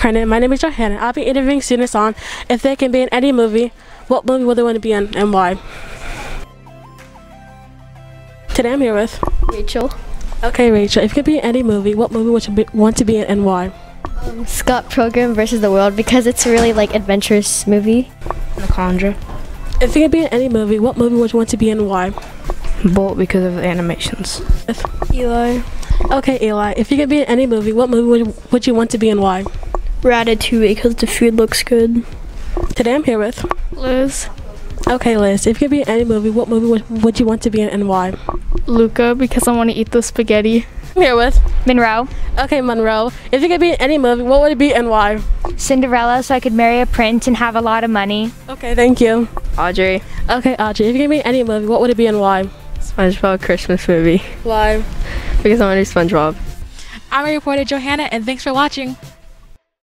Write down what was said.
McKernan. My name is Johana. I'll be interviewing students on if they can be in any movie, what movie would they want to be in and why. Today I'm here with. Rachel. Okay, Rachel. If you could be in any movie, what movie would you be, want to be in and why? Um, Scott Pilgrim versus the World because it's a really like adventurous movie. The Conjurer. If you could be in any movie, what movie would you want to be in and why? Bolt because of the animations. Eli. Okay, Eli. If you could be in any movie, what movie would you, would you want to be in and why? Ratatouille because the food looks good. Today I'm here with. Liz. Okay, Liz. If you could be in any movie, what movie would, would you want to be in and why? Luca because I want to eat the spaghetti. I'm here with. Monroe. Okay, Monroe. If you could be in any movie, what would it be and why? Cinderella so I could marry a prince and have a lot of money. Okay, thank you. Audrey. Okay, Audrey. If you could be in any movie, what would it be and why? SpongeBob Christmas movie Why? because I want to do SpongeBob. I'm a reporter Johana, and thanks for watching.